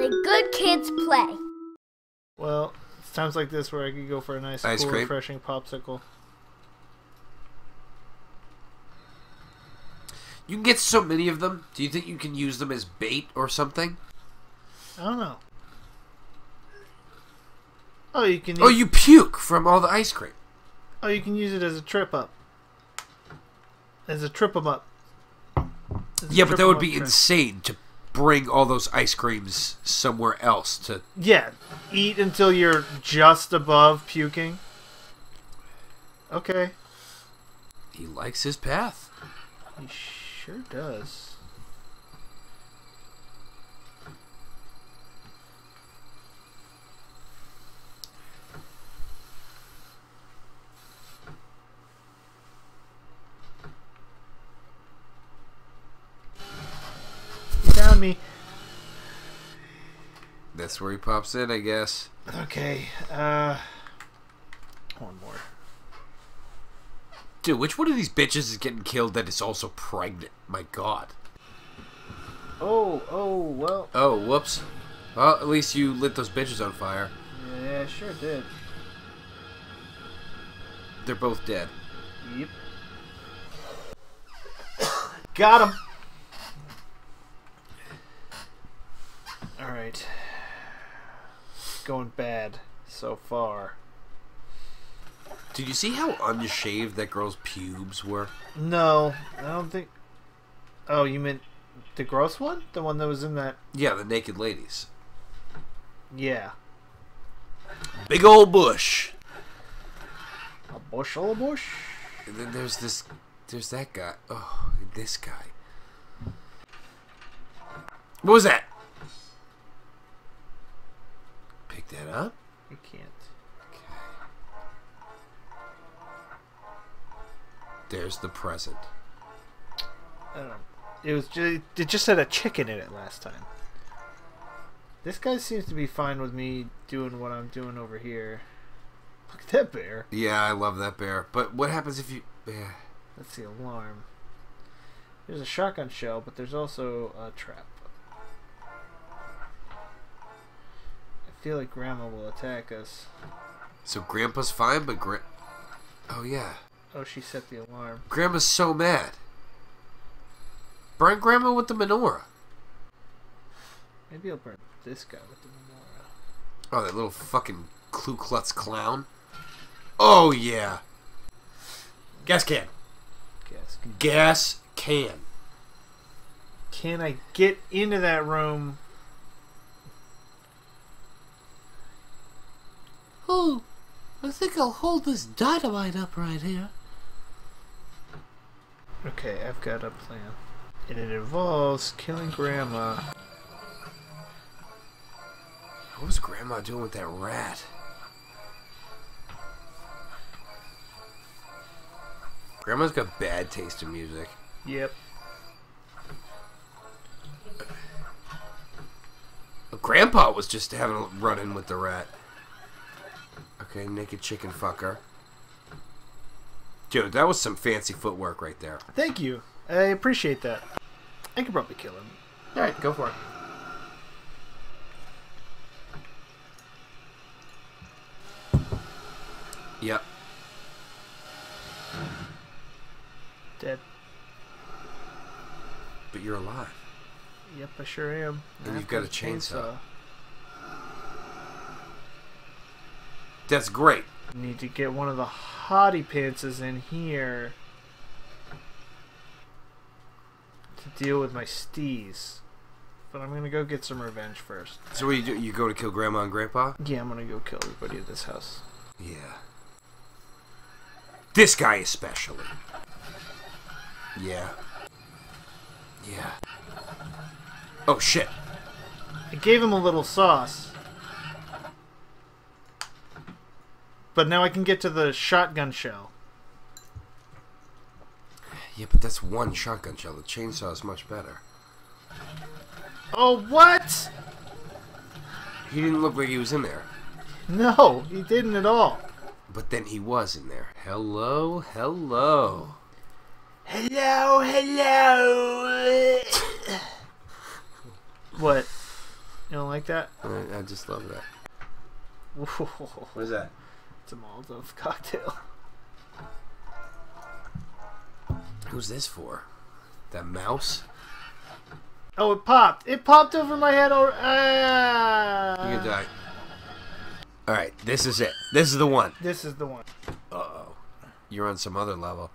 The good kids play. Well, it's times like this where I could go for a nice, Ice cool, cream? refreshing popsicle. You can get so many of them. Do you think you can use them as bait or something? I don't know. Oh, you can. Oh, use- you puke from all the ice cream. Oh, you can use it as a trip up. As a trip 'em up. As a Yeah, but that would be trip. insane to bring all those ice creams somewhere else to Yeah, eat until you're just above puking. Okay, he likes his path. he sure does. You found me. That's where he pops in, I guess. Okay, uh. One more. Dude, which one of these bitches is getting killed that is also pregnant? My god. Oh, oh, well. Oh, whoops. Well, at least you lit those bitches on fire. Yeah, sure did. They're both dead. Yep. Got him. Going bad so far. Did you see how unshaved that girl's pubes were? No, I don't think. Oh, you meant the gross one? The one that was in that? Yeah, the naked ladies. Yeah. Big old bush. A bushel of bush. And then there's this. There's that guy. Oh, this guy. What was that? Pick that up. You can't. Okay. There's the present. I don't know. It was just, it just had a chicken in it last time. This guy seems to be fine with me doing what I'm doing over here. Look at that bear. Yeah, I love that bear. But what happens if you? Yeah. That's the alarm. There's a shotgun shell, but there's also a trap. Feel like Grandma will attack us. So Grandpa's fine, but Gra- Oh yeah, Oh, she set the alarm. Grandma's so mad. Burn Grandma with the menorah. Maybe I'll burn this guy with the menorah. Oh, that little fucking Ku Klux clown. Oh yeah. Gas can. Guess. Gas can. Can I get into that room? Oh, I think I'll hold this dynamite up right here. Okay, I've got a plan. And it involves killing Grandma. What was Grandma doing with that rat? Grandma's got bad taste in music. Yep. Grandpa was just having a run in with the rat. Okay, naked chicken fucker. Dude, that was some fancy footwork right there. Thank you. I appreciate that. I could probably kill him. Alright, go for it. Yep. Dead. But you're alive. Yep, I sure am. And I you've got a the chainsaw. That's great. Need to get one of the hottie pantses in here to deal with my stees. But I'm gonna go get some revenge first. So what you do? You go to kill Grandma and Grandpa? Yeah, I'm gonna go kill everybody at this house. Yeah. This guy especially. Yeah. Yeah. Oh shit. I gave him a little sauce. But now I can get to the shotgun shell. Yeah, but that's one shotgun shell. The chainsaw is much better. Oh, what? He didn't look like he was in there. No, he didn't at all. But then he was in there. Hello, hello. Hello, hello. what? You don't like that? I, I just love that. Whoa. What is that? It's a Molotov cocktail. Who's this for? That mouse? Oh, it popped. It popped over my head. Or ah. You die. Alright, this is it. This is the one. This is the one. Uh oh. You're on some other level.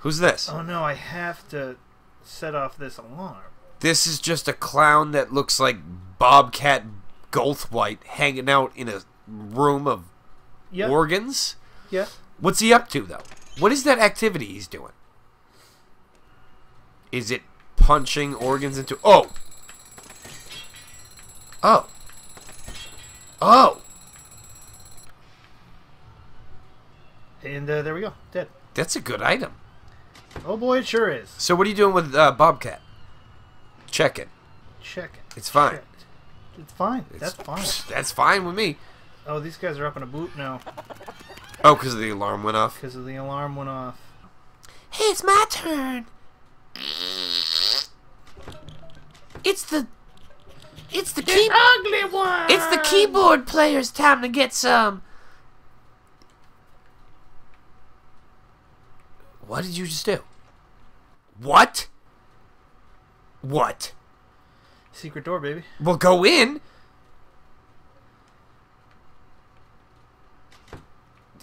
Who's this? Oh no, I have to set off this alarm. This is just a clown that looks like Bobcat Goldthwait hanging out in a room of Yeah. organs. yeah. What's he up to, though? What is that activity he's doing? Is it punching organs into. Oh! Oh! Oh! And uh, there we go. Dead. That's a good item. Oh boy, it sure is. So, what are you doing with uh, Bobcat? Check it. Check it. It's fine. Check. It's fine. It's- That's fine. That's fine with me. Oh, these guys are up in a boot now Oh, because the alarm went off. because the alarm went off. Hey, it's my turn. It's the. It's the key. ugly one. It's the keyboard player's time to get some. What did you just do? What? What? secret door, baby. Well, go in.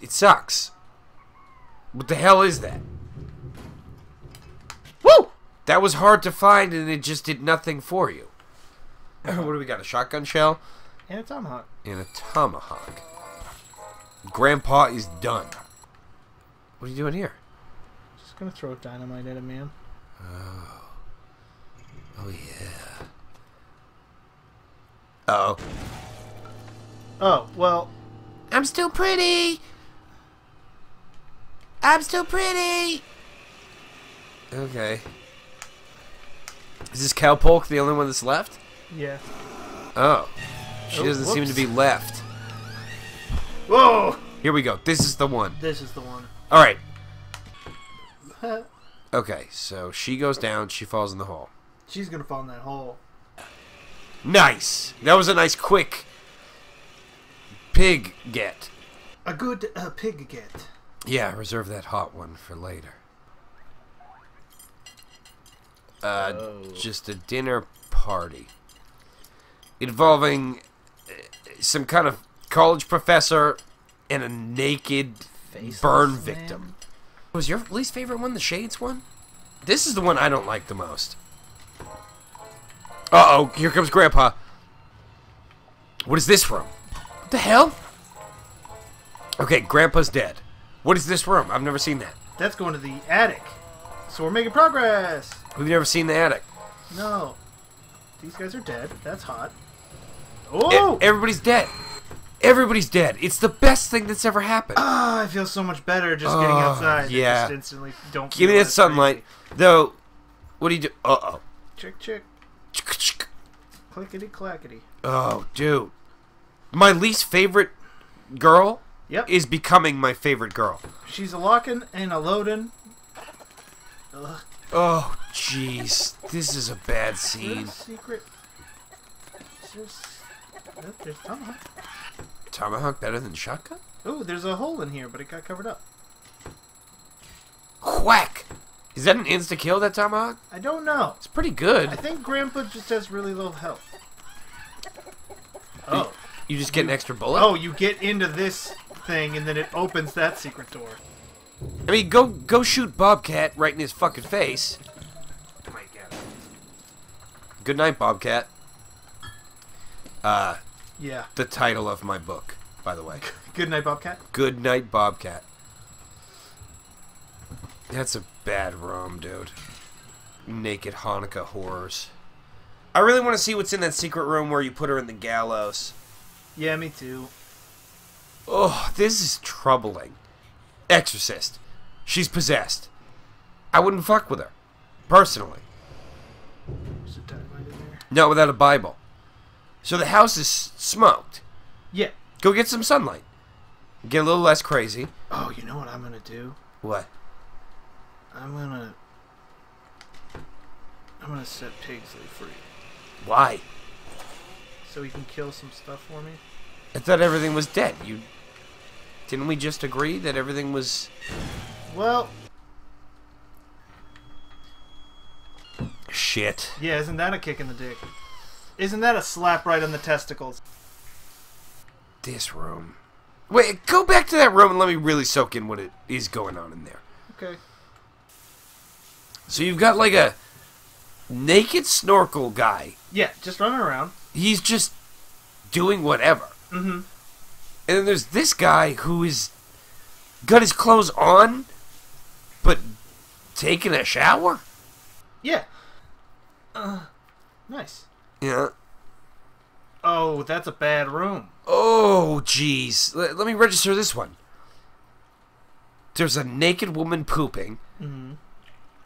It sucks. What the hell is that? Woo! That was hard to find and it just did nothing for you. what do we got? A shotgun shell And a tomahawk. and a tomahawk. Grandpa is done. What are you doing here? Just gonna throw dynamite at a man. Oh, Oh yeah. Uh oh. Oh well. I'm still pretty. I'm still pretty. Okay. Is this Cowpoke the only one that's left? Yeah. Oh. She Oh, doesn't seem to be left. Whoa! Here we go. This is the one. This is the one. All right. Okay, so she goes down, she falls in the hole. She's gonna fall in that hole. Nice. That was a nice quick pig get. A good uh, pig get. Yeah, reserve that hot one for later. Uh, Oh. just a dinner party involving uh, some kind of college professor and a naked Faceless burn man. victim. Was your least favorite one the Shades one? This is the one I don't like the most. Uh oh, here comes Grandpa. What is this from? What the hell? Okay, Grandpa's dead. What is this room? I've never seen that. That's going to the attic. So we're making progress. We've never seen the attic. No. These guys are dead. That's hot. E- Oh! everybody's dead. Everybody's dead. It's the best thing that's ever happened. Ah, I feel so much better just getting Oh, outside. Yeah. Just instantly don't. Give me that sunlight. Though, what do you do? Uh oh. crazy. Chick, chick. Clickety clackety. Oh, dude. My least favorite girl Yep. is becoming my favorite girl. She's a locking and a loading. Ugh. Oh, jeez. This is a bad scene. secret? Is there s- there's tomahawk. Tomahawk better than shotgun? Oh, there's a hole in here, but it got covered up. Whack! Is that an insta kill, that tomahawk? I don't know. It's pretty good. I think Grandpa just has really low health. Oh. You just get an extra bullet? Oh, you get into this thing and then it opens that secret door. I mean, go go shoot Bobcat right in his fucking face. Good night, Bobcat. Uh, Yeah. the title of my book, by the way. Good night, Bobcat. Good night, Bobcat. That's a bad rum, dude. Naked Hanukkah horrors. I really want to see what's in that secret room where you put her in the gallows. Yeah, me too. Oh, this is troubling. Exorcist. She's possessed. I wouldn't fuck with her. Personally. There's a dynamite in there. Not without a Bible. So the house is smoked. Yeah. Go get some sunlight. Get a little less crazy. Oh, you know what I'm gonna do? What? I'm gonna. I'm gonna set Pigsley free. Why? so he can kill some stuff for me. I thought everything was dead. You didn't we just agree that everything was Well, shit? yeah, isn't that a kick in the dick? Isn't that a slap right on the testicles? This room. Wait, go back to that room and let me really soak in what it is going on in there. Okay. So you've got like a naked snorkel guy. Yeah, just running around. He's just doing whatever. Mm-hmm. And then there's this guy who is got his clothes on, but taking a shower. Yeah. Uh, nice. Yeah. Oh, that's a bad room. Oh, jeez. Let, let me register this one. There's a naked woman pooping. Mm-hmm.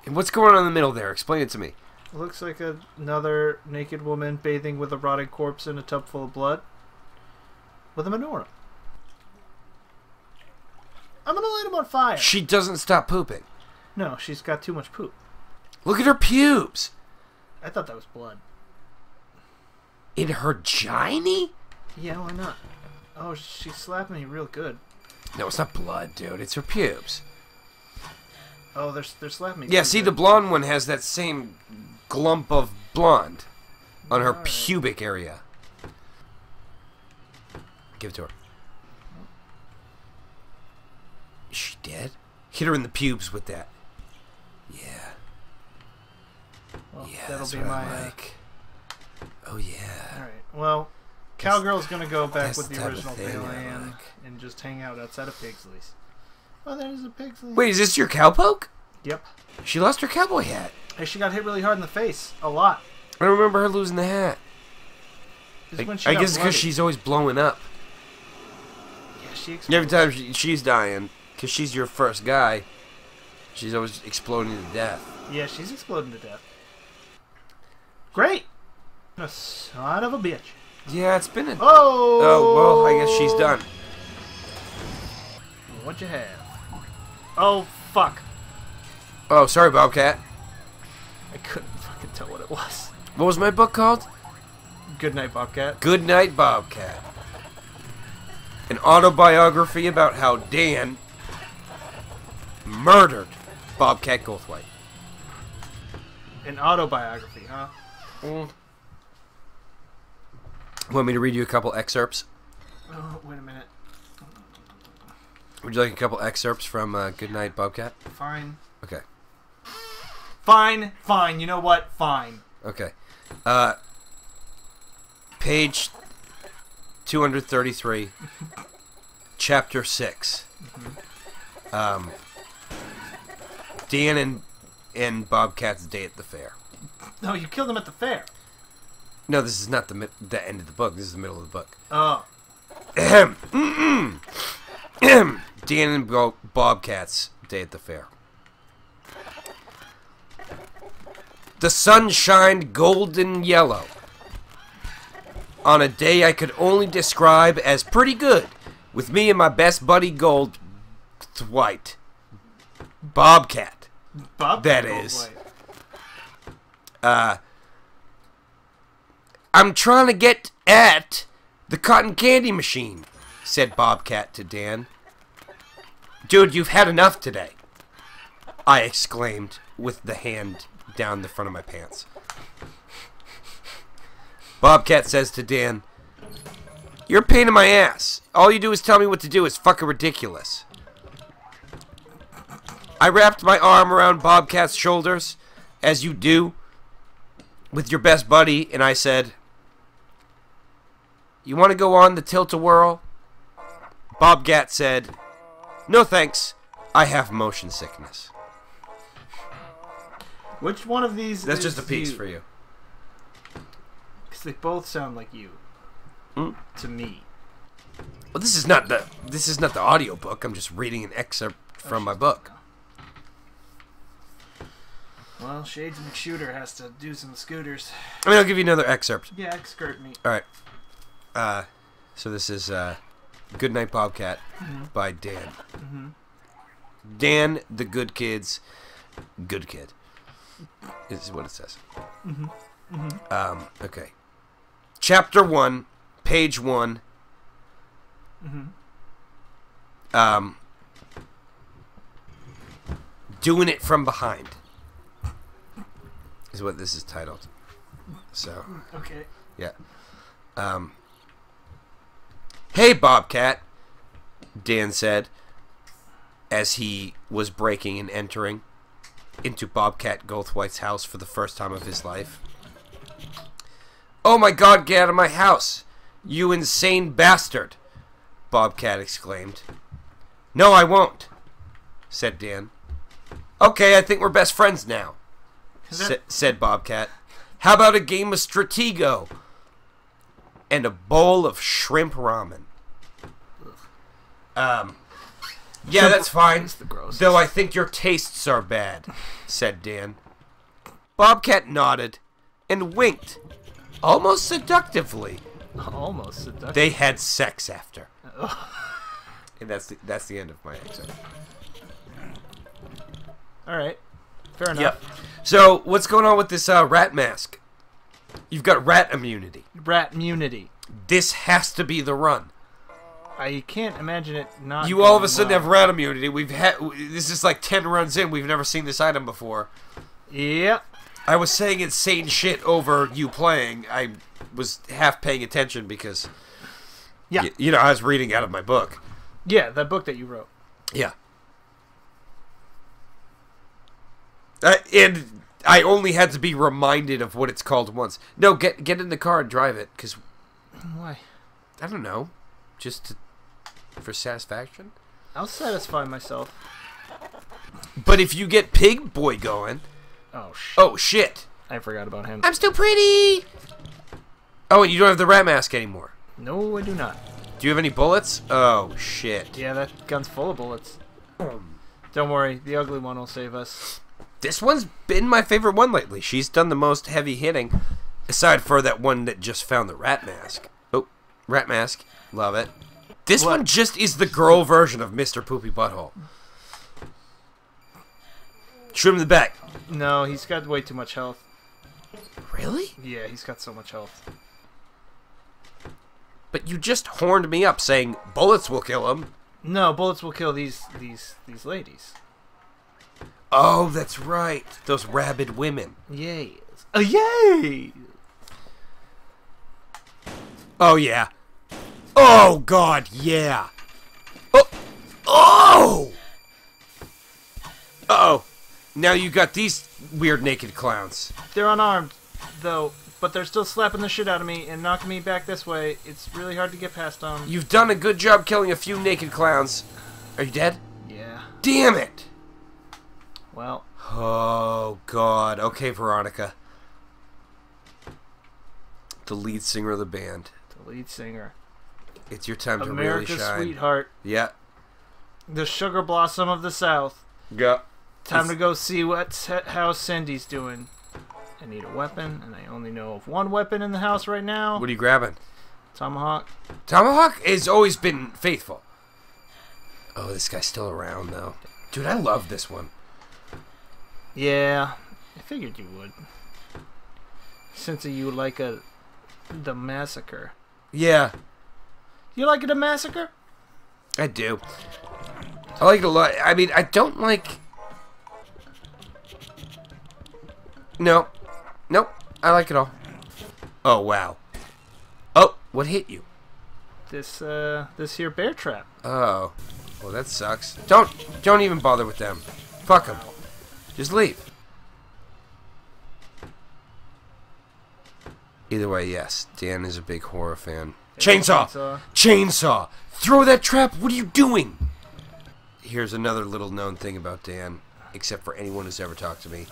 And what's going on in the middle there? Explain it to me. Looks like a, another naked woman bathing with a rotting corpse in a tub full of blood. With a menorah. I'm gonna light him on fire. She doesn't stop pooping. No, she's got too much poop. Look at her pubes. I thought that was blood. In her giny? Yeah, why not? Oh, she's slapping me real good. No, it's not blood, dude. It's her pubes. Oh, they're they're slapping me. Yeah, see, good. the blonde one has that same glump of blonde on her Alright. pubic area. Give it to her. Is she dead? Hit her in the pubes with that. Yeah. Well, Yeah, that'll be my. Uh, like. Oh, yeah. All right. Well, cowgirl's gonna go back with the the original I Balan like. and just hang out outside of Pigsley's. Oh, there's a Pigsley. Wait, is this your cowpoke? Yep. She lost her cowboy hat. Hey, she got hit really hard in the face. A lot. I remember her losing the hat. It's I, when she I got guess because she's always blowing up. Yeah, she Every time she, she's dying, because she's your first guy, she's always exploding to death. Yeah, she's exploding to death. Great. A son of a bitch. Yeah, it's been a. Oh. Oh, well, I guess she's done. What you have? Oh fuck! Oh, sorry, Bobcat. I couldn't fucking tell what it was. What was my book called? Good night, Bobcat. Good Night, Bobcat. An autobiography about how Dan murdered Bobcat Goldthwait. An autobiography, huh? Want me to read you a couple excerpts? Oh, wait a minute. Would you like a couple excerpts from uh, Good Night, Bobcat? Fine. Okay. Fine. Fine. You know what? Fine. Okay. Uh, page 233, chapter 6. Um, Dan and, and Bobcat's day at the fair. No, you killed him at the fair. No, this is not the the end of the book. This is the middle of the book. Oh. Ahem. Mm-mm. Ahem. Dan and Bo- Bobcat's day at the fair. The sun shined golden yellow on a day I could only describe as pretty good, with me and my best buddy Gold White. Bobcat. Bob. That Oh, is. Uh, I'm trying to get at the cotton candy machine, said Bobcat to Dan. Dude, you've had enough today, I exclaimed with the hand down the front of my pants. Bobcat says to Dan, You're a pain in my ass. All you do is tell me what to do. It's fucking ridiculous. I wrapped my arm around Bobcat's shoulders, as you do, with your best buddy, and I said, You want to go on the tilt a whirl? Bobcat said, No thanks. I have motion sickness. Which one of these? That's just a piece for you. Because they both sound like you. Hmm? To me. Well, this is not the this is not the audiobook. I'm just reading an excerpt from my book. Well, Shades McShooter has to do some scooters. I mean, I'll give you another excerpt. Yeah, excerpt me. All right. Uh, so this is uh, "Good Night, Bobcat" by Dan. Dan, the good kids, good kid. This Is what it says. Um, okay. chapter one, page one. Um, doing it from behind is what this is titled. So Okay. yeah. Um. Hey, Bobcat, Dan said as he was breaking and entering into Bobcat Goldthwait's house for the first time of his life. Oh my god, get out of my house! You insane bastard! Bobcat exclaimed. No, I won't, said Dan. Okay, I think we're best friends now, sa- said Bobcat. How about a game of Stratego? And a bowl of shrimp ramen. Um, yeah, that's fine. Though I think your tastes are bad, said Dan. Bobcat nodded and winked, almost seductively. Almost seductive. They had sex after. and that's the, that's the end of my excerpt. All right. Fair enough. Yep. So what's going on with this uh, rat mask? You've got rat immunity. Rat immunity. This has to be the run. I can't imagine it not. You all of a sudden well. have rat immunity. We've had this is like ten runs in. We've never seen this item before. Yep. I was saying insane shit over you playing. I was half paying attention because Yeah. you know I was reading out of my book. Yeah, that book that you wrote. Yeah. Uh, and I only had to be reminded of what it's called once. No, get get in the car and drive it, because Why? I don't know, just to, for satisfaction. I'll satisfy myself. But if you get Pig Boy going, Oh shit! oh shit, I forgot about him. I'm still pretty. Oh, and you don't have the rat mask anymore. No, I do not. Do you have any bullets? Oh shit. Yeah, that gun's full of bullets. Don't worry, the ugly one will save us. This one's been my favorite one lately. She's done the most heavy hitting, aside for that one that just found the rat mask. Oh, rat mask, love it. This What? one just is the girl version of Mr. Poopy Butthole. Shoot him in the back. No, he's got way too much health. Really? Yeah, he's got so much health. But you just horned me up saying bullets will kill him. No, bullets will kill these these these ladies. Oh, that's right. Those rabid women. Yay! Oh yay! Oh yeah. Oh god, yeah. Oh. Oh. Uh-oh. Now you got these weird naked clowns. They're unarmed, though, but they're still slapping the shit out of me and knocking me back this way. It's really hard to get past them. You've done a good job killing a few naked clowns. Are you dead? Yeah. Damn it. Well, Oh god. Okay, Veronica. The lead singer of the band. the lead singer, It's your time to America's really shine. sweetheart, Yeah. the sugar blossom of the South. Yeah. Time It's- to go see what how Cindy's doing. I need a weapon, and I only know of one weapon in the house right now. What are you grabbing? Tomahawk. Tomahawk has always been faithful. Oh, this guy's still around though. Dude, I love this one. Yeah, I figured you would. Since you like a the massacre. Yeah, You like it a massacre? I do. I like it a lot. I mean, I don't like. No, nope. I like it all. Oh wow. Oh, what hit you? This uh this here bear trap. Oh, well that sucks. Don't don't even bother with them. Fuck them. Just leave. Either way, yes. Dan is a big horror fan. Chainsaw. Chainsaw. Chainsaw! Throw that trap! What are you doing? Here's another little known thing about Dan, except for anyone who's ever talked to me.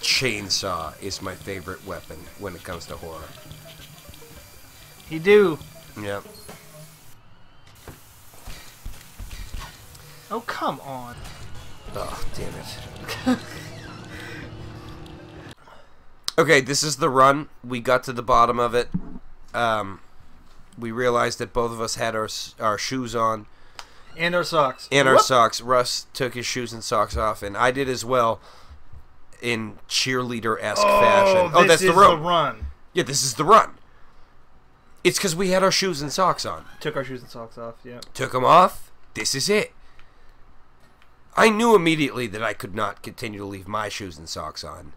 Chainsaw is my favorite weapon when it comes to horror. He do. Yep. Oh come on. Oh, damn it. okay, this is the run. We got to the bottom of it. Um, we realized that both of us had our our shoes on And our socks. and our Whoop. socks. Russ took his shoes and socks off, and I did as well in cheerleader esque Oh, fashion. Oh, this that's is the road. run. Yeah, this is the run. It's because we had our shoes and socks on. Took our shoes and socks off. Yeah. Took them off. This is it. I knew immediately that I could not continue to leave my shoes and socks on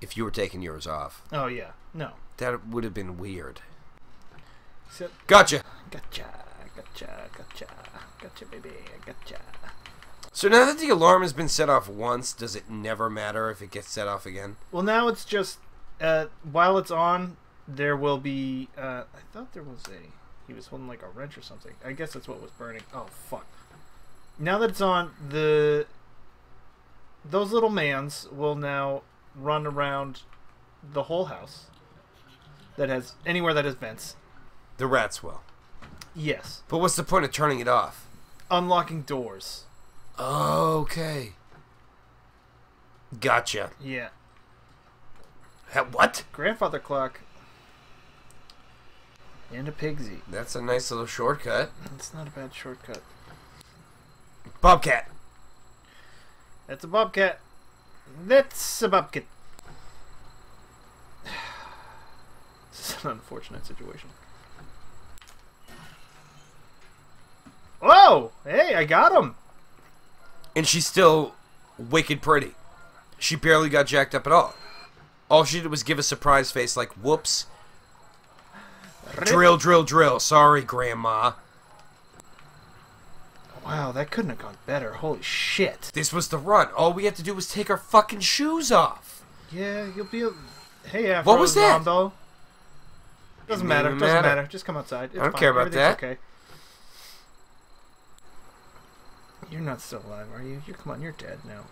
if you were taking yours off. Oh yeah. No. That would have been weird. So, Gotcha. gotcha. Gotcha. Gotcha. Gotcha, baby. Gotcha. So now that the alarm has been set off once, does it never matter if it gets set off again? Well, now it's just uh, while it's on, there will be. Uh, I thought there was a. He was holding like a wrench or something. I guess that's what was burning. Oh fuck! Now that it's on, the those little mans will now run around the whole house. That has anywhere that has vents. The rats will. Yes, But what's the point of turning it off? unlocking doors. Okay. Gotcha. Yeah, Ha- What? grandfather clock. And a pigsy. That's a nice little shortcut. It's not a bad shortcut. Bobcat. That's a bobcat. That's a bobcat. This is an unfortunate situation. Whoa! Hey, I got him! And she's still wicked pretty. She barely got jacked up at all. All she did was give a surprise face like, whoops. Drill, drill, drill. Sorry, Grandma. Wow, that couldn't have gone better. Holy shit. This was the run. All we had to do was take our fucking shoes off. Yeah, you'll be a... Hey, Afro What was that? Zombo. Doesn't matter. Doesn't matter. matter. Just come outside. It's I don't fine. care about that. Okay. You're not still alive, are you? You come on. You're dead now.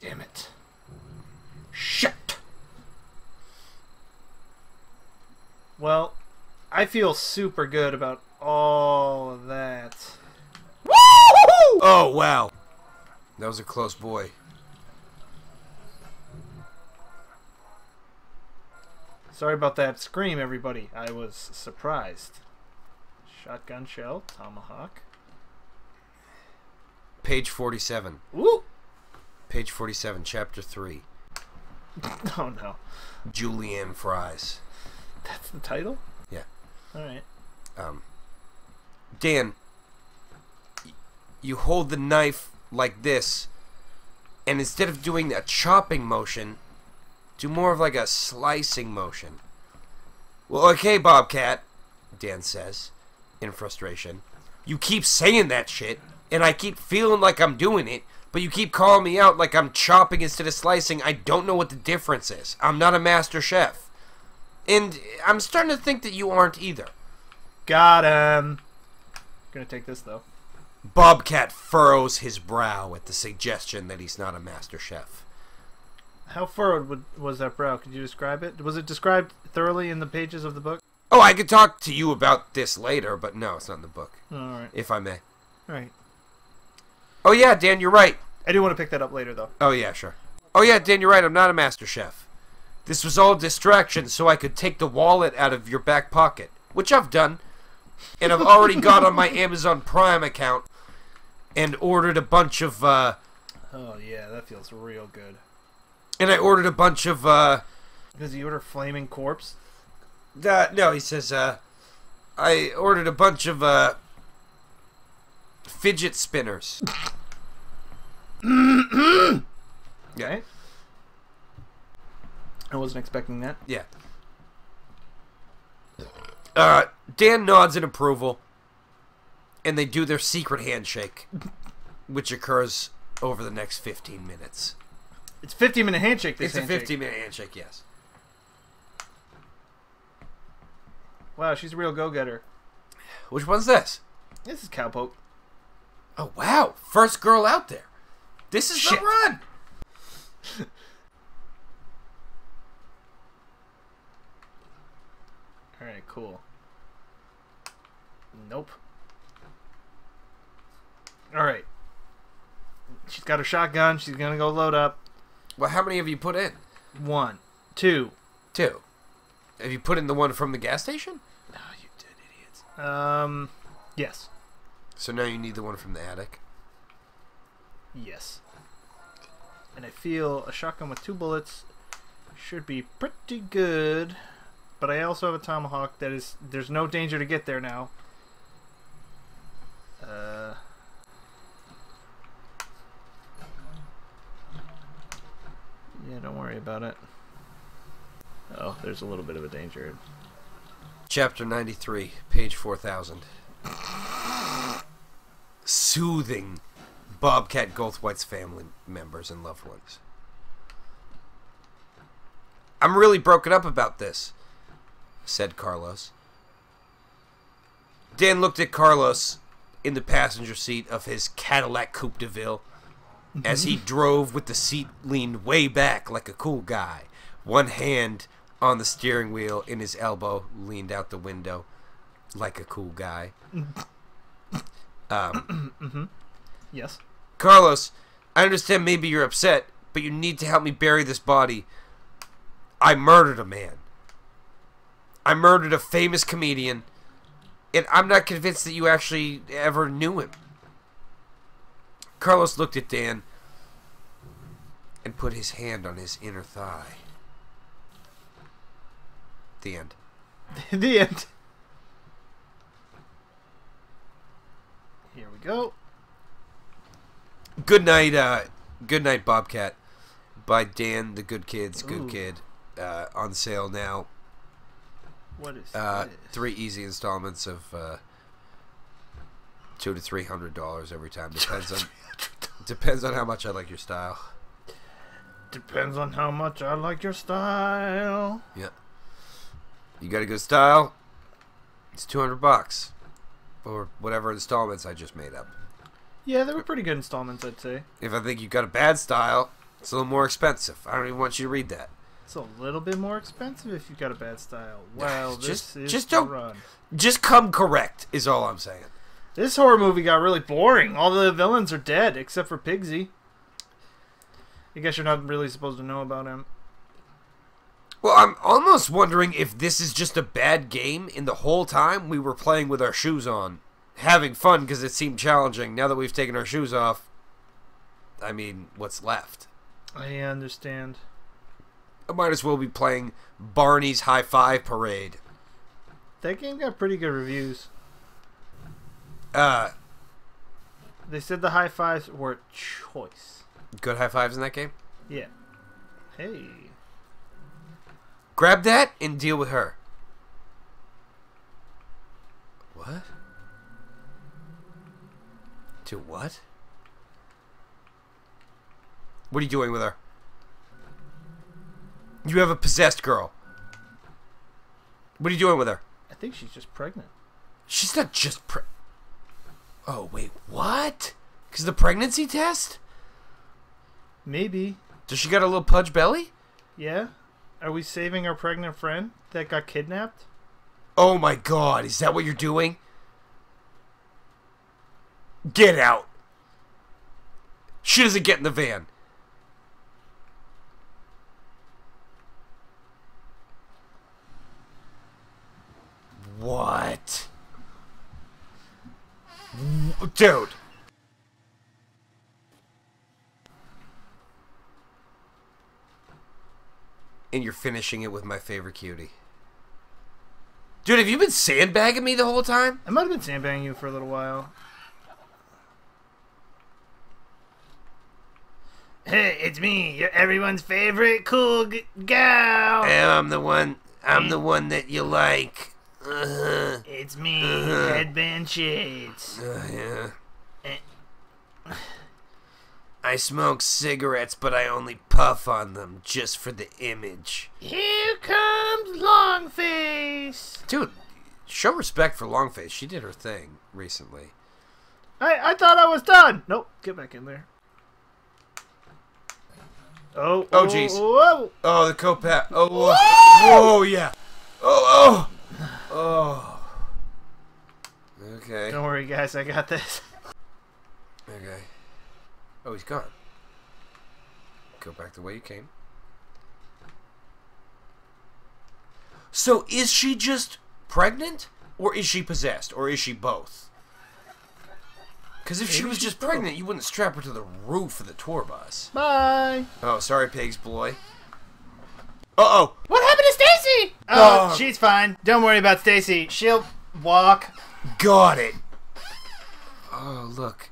Damn it. Shit. Well, I feel super good about all of that. Oh, wow. That was a close boy. Sorry about that scream, everybody. I was surprised. Shotgun shell, tomahawk. Page 47. Ooh! Page 47, chapter 3. Oh no. Julienne Fries. That's the title? Yeah. Alright. Um, Dan, y- you hold the knife like this, and instead of doing a chopping motion, do more of like a slicing motion. Well, okay, Bobcat, Dan says, in frustration. You keep saying that shit, and I keep feeling like I'm doing it, but you keep calling me out like I'm chopping instead of slicing. I don't know what the difference is. I'm not a master chef. And I'm starting to think that you aren't either. Got him. Gonna take this though. Bobcat furrows his brow at the suggestion that he's not a master chef. How furrowed would, was that brow? Could you describe it? Was it described thoroughly in the pages of the book? Oh, I could talk to you about this later, but no, it's not in the book, Alright. if I may. Alright. Oh, yeah, Dan, you're right. I do want to pick that up later though. Oh, yeah, sure. Oh, yeah, Dan, you're right. I'm not a master chef. This was all distraction so I could take the wallet out of your back pocket, which I've done. And I've already got on my Amazon Prime account and ordered a bunch of, uh, Oh yeah, that feels real good. and I ordered a bunch of, uh, Does he order flaming corpse? Uh, no, he says, uh, I ordered a bunch of, uh, fidget spinners. Okay. I wasn't expecting that. Yeah. Uh, Dan nods in approval, and they do their secret handshake, which occurs over the next 15 minutes. It's 15 minute handshake. This It's a 15 minute handshake, yes. Wow, she's a real go getter. Which one's this? This is cowpoke. Oh, wow. First girl out there. This is Shit. the run. All right, cool. Nope. All right. She's got her shotgun. She's gonna go load up. Well, how many have you put in? One, two. Two. Have you put in the one from the gas station? No, you did, idiots. Um, yes, So now you need the one from the attic. yes. And I feel a shotgun with two bullets should be pretty good. but I also have a tomahawk that is. There's no danger to get there now. Uh. Yeah, don't worry about it. Oh, there's a little bit of a danger. Chapter 93, page 4000. Soothing Bobcat Goldthwait's family members and loved ones. I'm really broken up about this, said Carlos. Dan looked at Carlos in the passenger seat of his Cadillac Coupe de Ville as he drove with the seat leaned way back like a cool guy, one hand on the steering wheel in his elbow, leaned out the window like a cool guy. Mm-hmm. Um, mm-hmm. Mm-hmm. Yes. Carlos, I understand maybe you're upset, but you need to help me bury this body. I murdered a man. I murdered a famous comedian, and I'm not convinced that you actually ever knew him. Carlos looked at Dan and put his hand on his inner thigh. The end. the end. Here we go. Good night, uh, good night, Bobcat, by Dan the Good Kids, Good Ooh. Kid, uh, on sale now. What is Uh, this? three easy installments of uh, two to three hundred dollars every time. Depends on depends on how much I like your style. Depends on how much I like your style. Yeah, you got a good style. It's two hundred bucks, or whatever installments I just made up. Yeah, they were pretty good installments, I'd say. If I think you got a bad style, it's a little more expensive. I don't even want you to read that. It's a little bit more expensive if you've got a bad style. Well, this Just- is just don't- run. Just come correct is all I'm saying. This horror movie got really boring. All the villains are dead except for Pigsy. I guess you're not really supposed to know about him. Well, I'm almost wondering if this is just a bad game in the whole time we were playing with our shoes on, having fun because it seemed challenging. Now that we've taken our shoes off, I mean, what's left? I understand. I might as well be playing Barney's High Five Parade. That game got pretty good reviews. Uh, They said the high fives were choice. good high fives in that game. Yeah. Hey. Grab that and deal with her. What? To what? What are you doing with her? You have a possessed girl. What are you doing with her? I think she's just pregnant. She's not just pre. Oh wait, what? Cause the pregnancy test? Maybe. Does she got a little pudge belly? Yeah? Are we saving our pregnant friend that got kidnapped? Oh my god, is that what you're doing? Get out. She doesn't get in the van. What? Dude. And you're finishing it with my favorite cutie. Dude, have you been sandbagging me the whole time? I might have been sandbagging you for a little while. Hey, it's me, your everyone's favorite cool g- gal. I'm the one. I'm the one that you like. Uh-huh. It's me, Uh-huh. headband shades. Uh, yeah. Eh. I smoke cigarettes, but I only puff on them just for the image. Here comes Longface. Dude, show respect for Longface. She did her thing recently. I I thought I was done. Nope, get back in there. Oh, Oh, jeez. Whoa. Oh, the copat. Oh, whoa. whoa, yeah. Oh, oh, oh. Okay. Don't worry, guys. I got this. Okay. Oh, he's gone. Go back the way you came. So, is she just pregnant? Or is she possessed? Or is she both? Because if she was just pregnant, you wouldn't strap her to the roof of the tour bus. Bye. Oh, sorry, Pigs Boy. Uh oh! What Stacy? Stacy! Oh, Oh. she's fine. Don't worry about Stacy. She'll walk. Got it. Oh, look.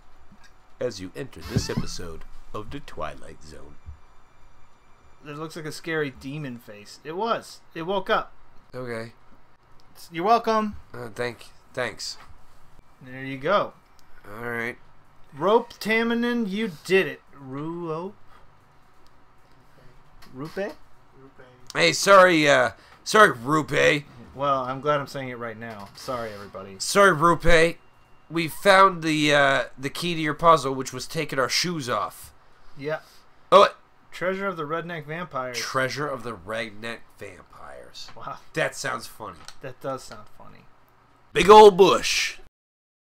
As you enter this episode of The Twilight Zone. It looks like a scary demon face. It was. It woke up. Okay. You're welcome. Uh, thank, thanks. There you go. All right. Rope Tamanin, you did it. Ruope? Rupe? Hey, sorry, uh, sorry, Rupe. Well, I'm glad I'm saying it right now. Sorry, everybody. Sorry, Rupe. We found the uh, the key to your puzzle, which was taking our shoes off. Yeah. Oh, Treasure of the Redneck Vampires. treasure of the redneck vampires. wow, That sounds funny. that does sound funny. Big old bush.